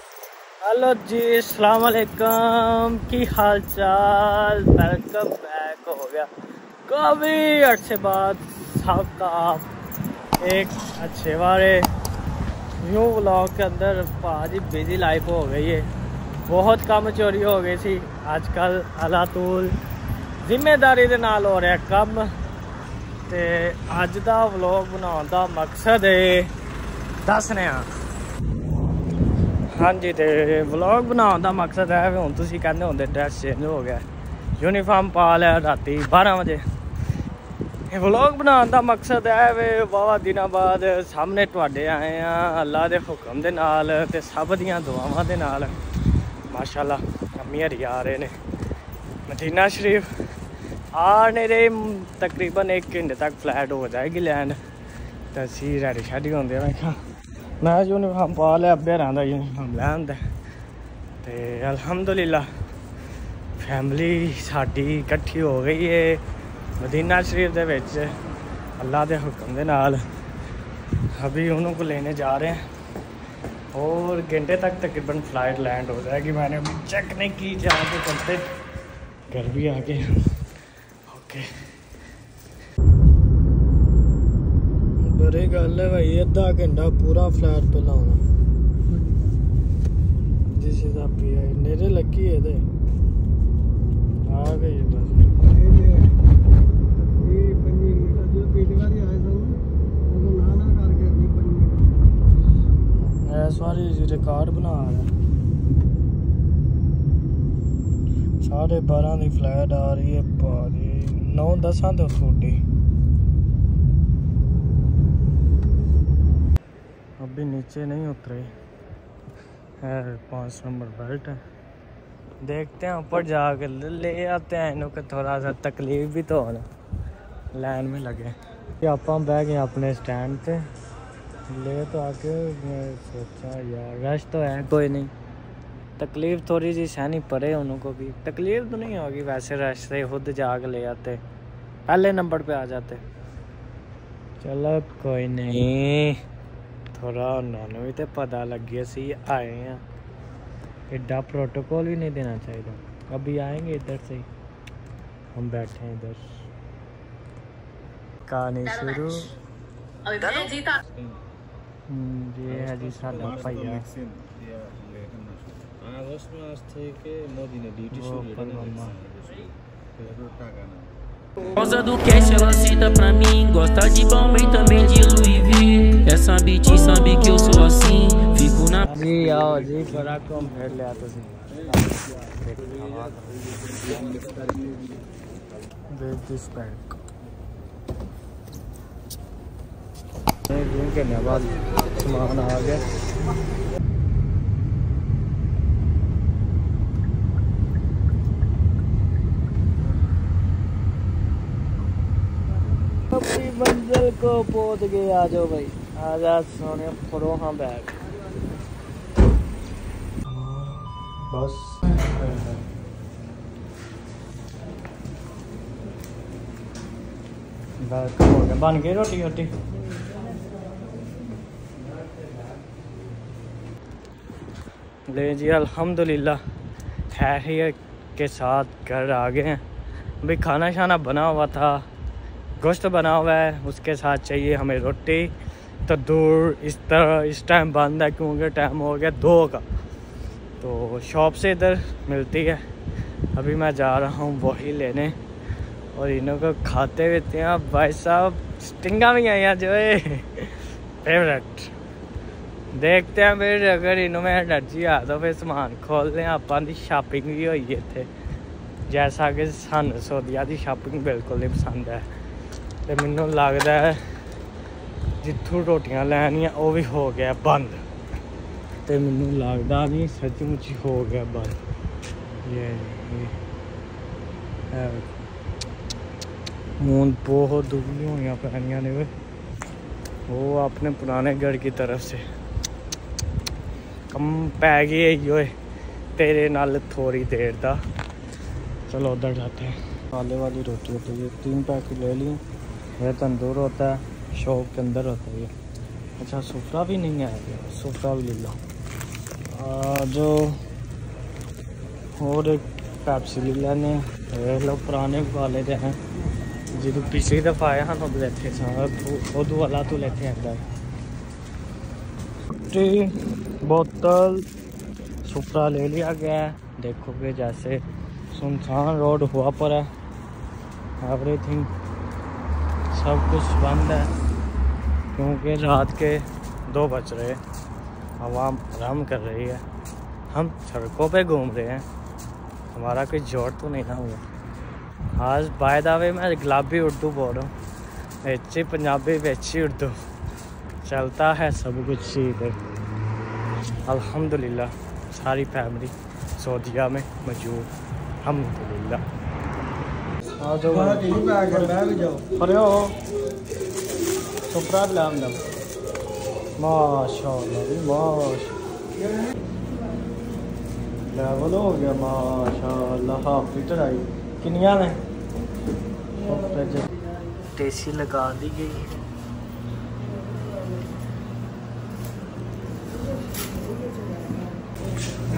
Hello जी अस्सलाम वालेकुम की हाल चाल वेलकम बैक हो गया काफ़ी अच्छे बाद सबका एक अच्छे वाले न्यू व्लॉग के अंदर भाजी बिजी लाइफ हो गई है बहुत कम चोरी हो गई थी आजकल अलातूल ਜ਼ਿੰਮੇਦਾਰੀ ਦੇ ਨਾਲ ਹੋ ਰਿਹਾ ਕੰਮ ਤੇ ਅੱਜ ਦਾ ਵਲੌਗ ਬਣਾਉਣ ਦਾ ਮਕਸਦ ਹੈ ਦੱਸਨੇ ਆ ਹਾਂਜੀ, ਤੇ ਵਲੌਗ ਬਣਾਉਣ ਦਾ ਮਕਸਦ ਹੈ ਹੁਣ ਤੁਸੀਂ ਕਹਿੰਦੇ ਹੁੰਦੇ ਡਰੈਸ ਚੇਂਜ ਹੋ ਗਿਆ। ਯੂਨੀਫਾਰਮ ਪਾ ਲਿਆ ਰਾਤੀ 12 ਵਜੇ। ਇਹ ਵਲੌਗ ਬਣਾਉਣ ਦਾ ਮਕਸਦ ਹੈ ਵੇ ਬਾਵਾ ਦਿਨਾਂ ਬਾਅਦ ਸਾਹਮਣੇ ਤੁਹਾਡੇ ਆਏ ਆ ਅੱਲਾ ਦੇ ਹੁਕਮ ਦੇ ਨਾਲ ਤੇ ਸਭ ਦੀਆਂ ਦੁਆਵਾਂ ਦੇ ਨਾਲ। ਮਾਸ਼ਾਅੱਲਾ ਅੰਮੀ ਹਰੀ ਆ ਰਹੇ ਨੇ। ਮਦੀਨਾ ਸ਼ਰੀਫ ਆ ਨੇ ਰੇ ਤਕਰੀਬਨ 1 ਘੰਟੇ ਤੱਕ ਫਲੈਟ ਹੋ ਜਾਏਗੀ ਲੈਂਡ ਤਾਂ ਅਸੀਂ ਰੈਡੀ ਸ਼ਾਡੀ ਹੁੰਦੇ ਆ ਮੈਂ ਕਿਹਾ। ਮੈਂ ਯੂਨੀਫਾਰਮ ਪਾ ਲਿਆ ਬੇਰਾਂ ਦਾ ਯੂਨੀਫਾਰਮ ਲੈ ਆਂਦਾ ਤੇ ਅਲਹਮਦੁਲਿਲਾ ਫੈਮਿਲੀ ਸਾਡੀ ਇਕੱਠੀ ਹੋ ਗਈ ਏ ਮਦੀਨਾ ਸ਼ਰੀਫ ਦੇ ਵਿੱਚ ਅੱਲਾ ਦੇ ਹੁਕਮ ਦੇ ਨਾਲ अभी उन्हों को लेने जा रहे हैं और घंटे तक तकरीबन फ्लाइट लैंड हो जाएगी मैंने अभी चेक नहीं की जहाँ पे करते घर भी आ गए ओके ਪਰ ਗੱਲ ਹੈ ਭਾਈ, ਅੱਧਾ ਘੰਟਾ ਪੂਰਾ ਫਲੈਟ ਤੇ ਲਾਉਣਾ। ਜਿਸ ਦਾ ਪੀ ਨੇਰੇ ਲੱਗੀ ਇਹਦੇ। ਆ ਗਈ ਬਸ। ਇਸ ਵਾਰੀ ਰਿਕਾਰਡ ਬਣਾ ਰਿਹਾ ਸਾਰੇ 12 ਦੀ ਫਲੈਟ ਆ ਰਹੀ ਹੈ ਭਾਜੀ 9 10 ਦੇ ਉੱਤੇ अभी नीचे नहीं उतरे। है, पाँच नंबर बेल्ट है। देखते हैं, ऊपर जाके ले आते हैं। इन्हों को थोड़ा सा तकलीफ़ भी तो होना। लाइन में लगे। आप बह गए अपने स्टैंड पे। ले तो आके मैं सोचा, यार रश तो है, कोई नहीं। तकलीफ़ थोड़ी सी सहनी पड़े उनको भी। तकलीफ़ तो नहीं होगी वैसे रश से, खुद जाके ले आते। पहले नंबर पे आ जाते। चलो, कोई नहीं। ਥੋੜਾ ਉਹਨਾਂ ਨੂੰ ਵੀ ਤੇ ਪਤਾ ਲੱਗਿਆ ਸੀ ਆਏ ਆ एडा प्रोटोकॉल भी नहीं देना चाहिए अभी आएंगे इधर से हम बैठे हैं इधर कहानी शुरू ये है जी साला भैया Rosa do cash, ela cita pra mim Gosta de Balmain, também de Louis Vuitton Essa bitch sabe que eu sou assim. Fico na. जी आओ जी बड़ा कम फेर लिया ਤੁਸੀਂ With this bank. घूम के बाद सामान आ गया अपनी मंजिल को पहुँच गए आ जाओ भाई बैग बन गई रोटी रोटी। ले जी, अल्हम्दुलिल्लाह। ही के साथ घर आ गए हैं। अभी खाना शाना बना हुआ था। गोश्त बना हुआ है। उसके साथ चाहिए हमें रोटी। तो दूर इस तरह इस टाइम बंद है क्योंकि टाइम हो गया दो का तो शॉप से इधर मिलती है अभी मैं जा रहा हूँ वही लेने और इन्हों को खाते हुए हैं भाई साहब स्टिंगा भी आई हैं जो है फेवरेट देखते हैं फिर अगर इन्होंने एनर्जी आ तो फिर समान खोल लें ਆਪਾਂ ਦੀ ਸ਼ਾਪਿੰਗ ਵੀ ਹੋਈ ਹੈ ਇੱਥੇ ਜੈਸਾ ਕਿ ਸਾਨੂੰ ਸੌਦੀਆ ਦੀ ਸ਼ਾਪਿੰਗ ਬਿਲਕੁਲ ਨਹੀਂ ਪਸੰਦ ਹੈ ਤੇ ਮੈਨੂੰ ਲੱਗਦਾ ਹੈ ਜਿੱਥੋਂ ਰੋਟੀਆਂ ਲੈਣੀਆਂ ਉਹ ਵੀ ਹੋ ਗਿਆ ਬੰਦ ਤੇ ਮੈਨੂੰ ਲੱਗਦਾ ਨਹੀਂ ਸੱਚਮੁੱਚ ਹੀ ਹੋ ਗਿਆ ਬੰਦ ਇਹ ਇਹ ਹੁਣ ਬਹੁਤ ਦੁਗਣੀ ਹੋਈਆਂ ਪੈਣੀਆਂ ਨੇ ਵੇ ਉਹ ਆਪਣੇ ਪੁਰਾਣੇ ਘਰ की तरफ से ਕੰਮ ਪੈ ਗਈ ਹੈ ਓਏ तेरे नाल थोड़ी देर दा चलो उधर जाते हैं आले वाली रोटी होती है तीन पैकेट ले लिए यह तंदूर होता है शॉप के अंदर रहता है ये। अच्छा सोफरा भी नहीं आया सोफरा भी ले लो। जो और एक पैप्सी ले लेने लोग पुराने वाले जो हैं जो पिछली दफ़ा आया हम अब लेते हैं। हाँ, वाला तो लेते हैं अंदर। बोतल सुपरा ले लिया गया है। देखोगे जैसे सुनसान रोड हुआ पर है। एवरीथिंग सब कुछ बंद है, क्योंकि रात के दो बज रहे आवाम आराम कर रही है। हम सड़कों पे घूम रहे हैं। हमारा कोई ज़ोर तो नहीं ना हुआ। आज बाय दावे मैं गुलाबी उर्दू बोल रहा हूँ। अच्छी पंजाबी भी अच्छी उर्दू। चलता है सब कुछ इधर। अल्हम्दुलिल्लाह, सारी फैमिली सऊदिया में मौजूद। अल्हम्दुलिल्लाह। आ जाओ। परे हो। सुपरा लाम दम माशाल्लाह भी माशा। लेवल हो गया माशाल्लाह। हाफ़ लीटर आई। किनिया ने? टेसी लगा दी गई।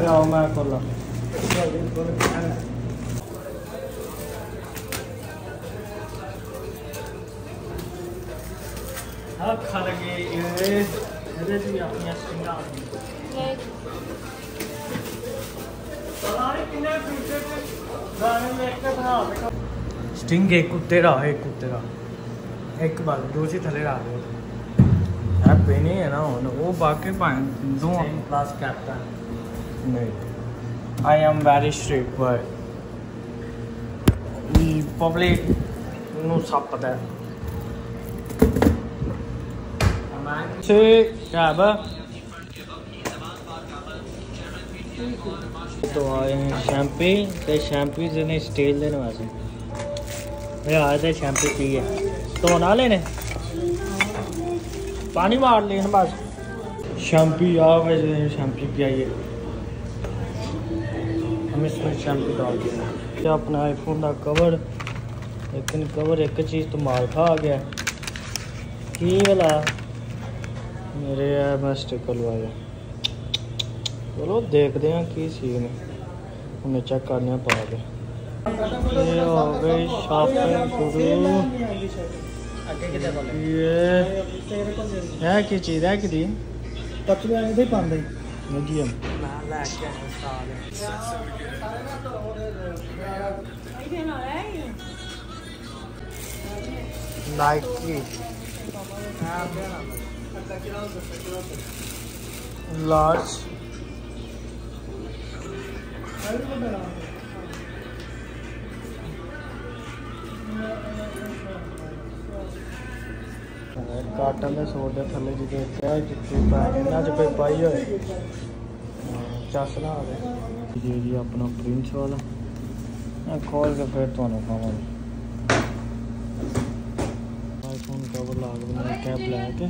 आओ मैं खोला स्टिंग एक कुत्ते रहा एक कुत्ते रहा एक बार दो से थले रहा है यार पेने है ना वो बाकी पाए दो। क्लास कैप्टन नहीं। I am very strict but public नु सब पता है। छः काबा तो आए हैं शैम्पी। तो शैम्पी से ने स्टेल लेने मैं आए थे शैम्पू पिए। तो ना लेने? पानी मार लेने बस। शैम्पू आओ मैं शैम्पू पियाइए। हम इसमें शैम्पू डाल दिया क्या अपना आईफोन का कवर लेकिन कवर एक चीज़ तो मार खा गया। की वाला मेरे मस्ट कलवाया चलो, देखते हैं की सीन। हमें चेक करने पा के। है चीज़ है कि नाइकी लार्ज काटा में सोट दे थले जो क्या जुत्ते पाए इन्ना पे पाई हो। चसला आवे जी जी अपना प्रिंस वाला। खोल के फिर तुम खाव आईफोन कवर लाग बनाया क्या ब्लैक है?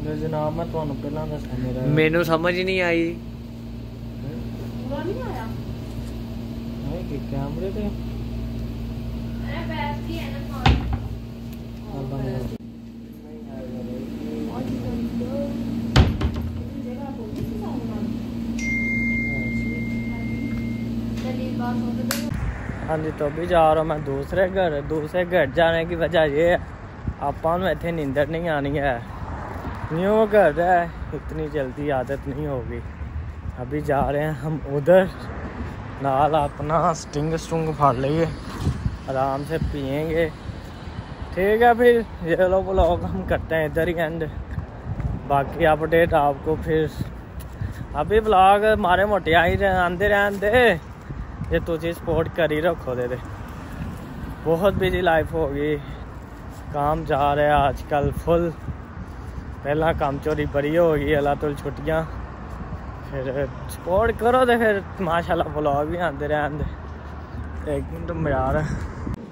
ਕਵਰ ਸਹੀ ਆ ਇਹਨੇ ਚੜੇ ਨਹੀਂ ਆ ਤੂੰ ਚੜਾਇਆ ਵੇ ਉਹ ਜੇ ਜਨਾਬ ਮੈਂ ਤੁਹਾਨੂੰ ਪਹਿਲਾਂ ਦੱਸਿਆ ਮੇਰਾ ਮੈਨੂੰ ਸਮਝ ਹੀ ਨਹੀਂ ਆਈ ਨਹੀਂ ਕਿ ਕੈਮਰੇ ਤੇ ਆ ਬੰਦ ਹੋ। हाँ जी तो अभी जा रहा हूँ मैं दूसरे घर दूसरे घर जाने की वजह ये है आपा ਨੂੰ ਇੱਥੇ ਨੀਂਦਰ नहीं आनी है न्यू घर है। इतनी जल्दी आदत नहीं होगी। अभी जा रहे हैं हम उधर। नाल अपना स्टिंग स्टुंग फाड़ लिए आराम से पियेंगे। ठीक है फिर ये लो ब्लॉग हम करते हैं इधर ही एंड बाकी अपडेट आपको फिर। अभी ब्लॉग मारे मोटे आई आंदे रहते ये तुझे सपोर्ट कर ही रखो दे, दे। बहुत बिज़ी लाइफ हो गई काम जा रहा है आजकल फुल पहला काम चोरी बड़ी हो गई अल्लाह तो छुट्टियाँ फिर सपोर्ट करो तो फिर माशाल्लाह ब्लॉग भी आते रहते एक मिनट में यार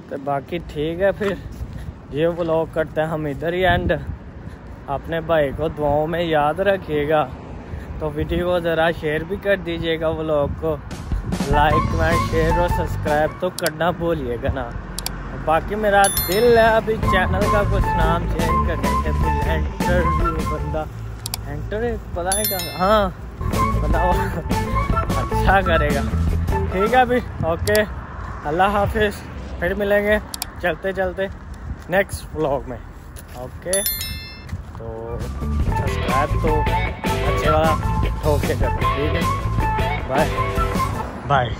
तो बाकी ठीक है फिर ये ब्लॉग करते हैं हम इधर ही एंड अपने भाई को दुआओं में याद रखिएगा तो वीडियो को ज़रा शेयर भी कर दीजिएगा व्लॉग को लाइक कमेंट शेयर और सब्सक्राइब तो करना भूलिएगा ना बाकी मेरा दिल है अभी चैनल का कुछ नाम चेंज करने के फिर एंटर बंदा। एंटर पता नहीं कहा हाँ बंदा अच्छा करेगा। ठीक है अभी ओके अल्लाह हाफिज़, फिर मिलेंगे चलते चलते नेक्स्ट व्लॉग में। ओके तो सब्सक्राइब तो अच्छे वाला ठोक के करना, ठीक है? Bye bye